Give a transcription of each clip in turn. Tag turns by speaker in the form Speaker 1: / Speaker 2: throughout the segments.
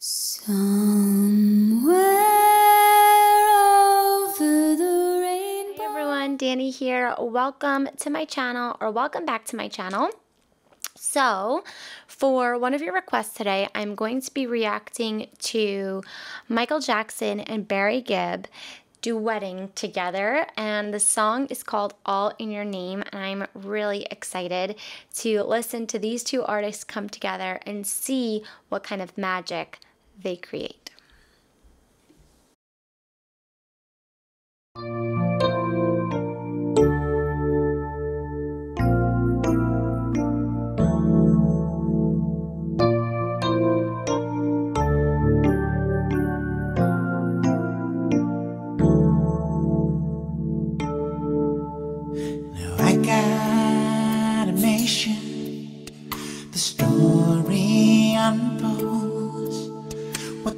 Speaker 1: Hey everyone, Dani here. Welcome to my channel, or welcome back to my channel. So, for one of your requests today, I'm going to be reacting to Michael Jackson and Barry Gibb duetting together and the song is called All in Your Name and I'm really excited to listen to these two artists come together and see what kind of magic they create.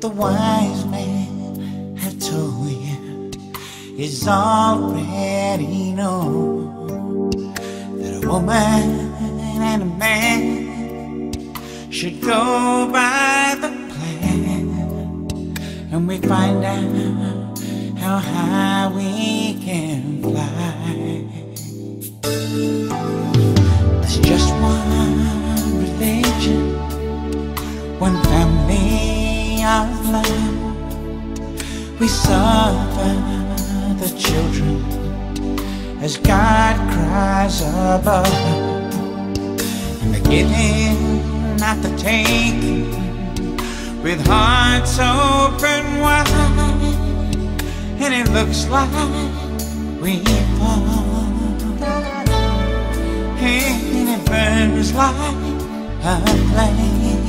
Speaker 2: The wise man have told you is already known. That a woman and a man should go by the plan. And we find out how high we can fly. Of love. We suffer the children as God cries above. And the giving, not the taking, with hearts open wide. And it looks like we fall and it burns like a flame.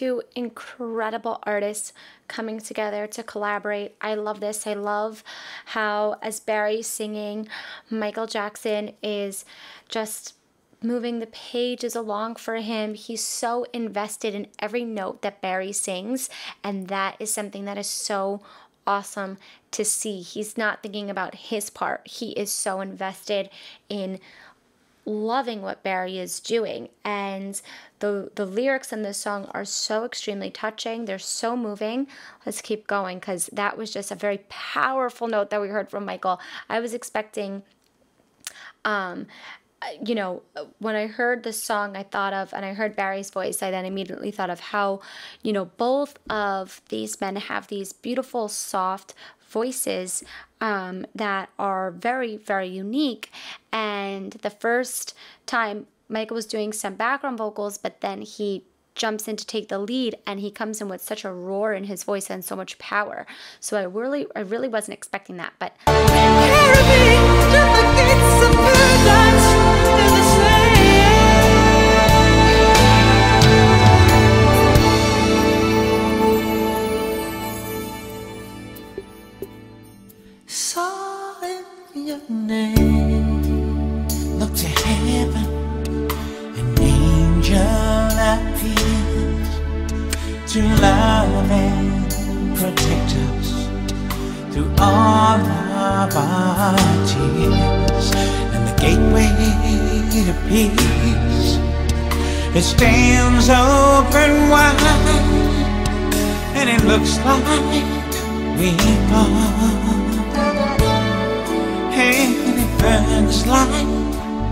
Speaker 1: Two incredible artists coming together to collaborate. I love this. I love how, as Barry's singing, Michael Jackson is just moving the pages along for him. He's so invested in every note that Barry sings, and that is something that is so awesome to see. He's not thinking about his part, he is so invested in loving what Barry is doing. And the the lyrics in this song are so extremely touching. They're so moving. Let's keep going cuz that was just a very powerful note that we heard from Michael. I was expecting um you know, when I heard the song, I thought of, and I heard Barry's voice, I then immediately thought of how, you know, both of these men have these beautiful, soft voices um, that are very, very unique. And the first time Michael was doing some background vocals, but then he jumps in to take the lead and he comes in with such a roar in his voice and so much power. So I really I really wasn't expecting that, but
Speaker 2: angel appears to love and protect us through all of our tears. And the gateway to peace, it stands open wide, and it looks like we fall and it burns like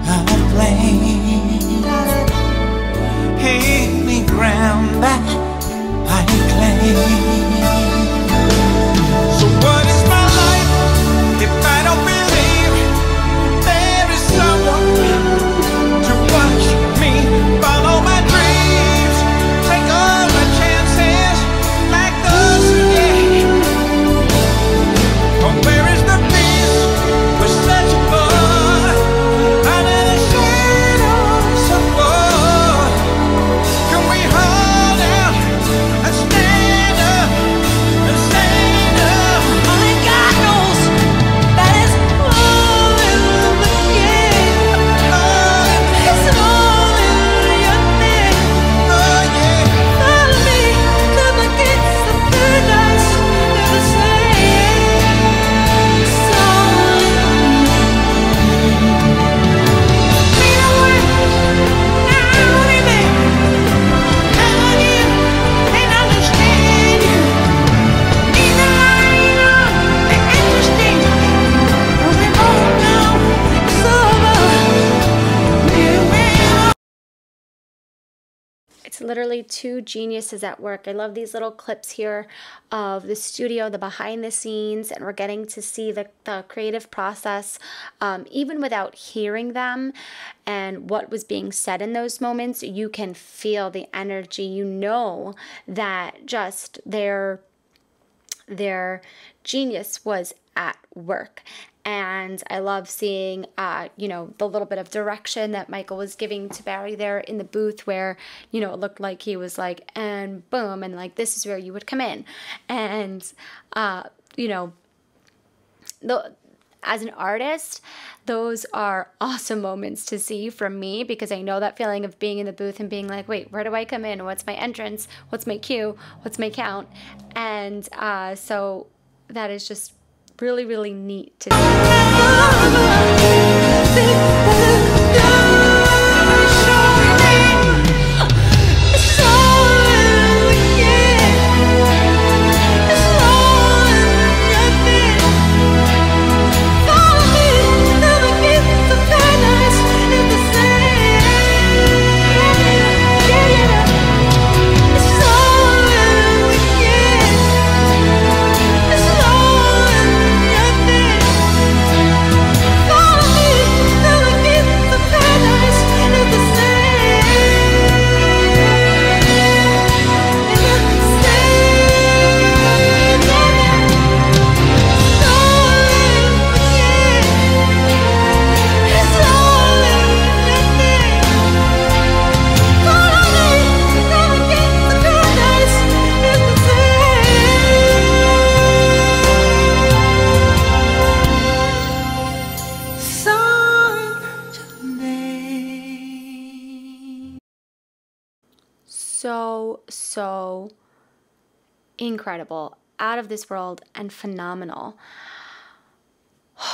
Speaker 2: a flame. Any ground that I claim.
Speaker 1: It's literally two geniuses at work. I love these little clips here of the studio, the behind the scenes, and we're getting to see the, the creative process um, even without hearing them and what was being said in those moments. You can feel the energy. You know that just their their genius was at work and I love seeing, uh, you know, the little bit of direction that Michael was giving to Barry there in the booth, where you know it looked like he was like, and boom, and like this is where you would come in, and uh, you know, the as an artist, those are awesome moments to see from me because I know that feeling of being in the booth and being like, wait, where do I come in? What's my entrance? What's my cue? What's my count? And uh, so that is just really, really neat to see. So, so incredible, out of this world, and phenomenal.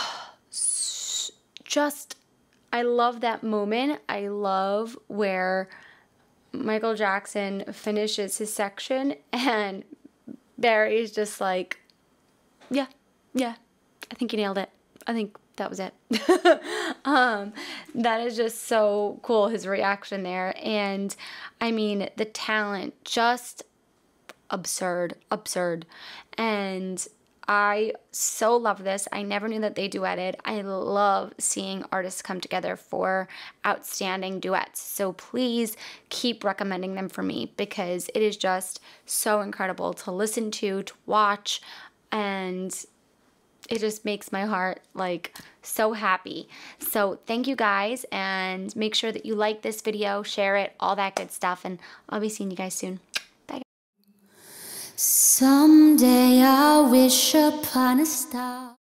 Speaker 1: Just, I love that moment. I love where Michael Jackson finishes his section and Barry's just like, yeah, yeah, I think you nailed it. I think that was it. um, that is just so cool, his reaction there. And I mean, the talent, just absurd, absurd. And I so love this. I never knew that they duetted. I love seeing artists come together for outstanding duets. So please keep recommending them for me because it is just so incredible to listen to, to watch, and it just makes my heart like so happy. So thank you guys and make sure that you like this video, share it, all that good stuff. And I'll be seeing you guys soon. Bye.
Speaker 3: Someday I'll wish upon a star.